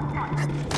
Oh,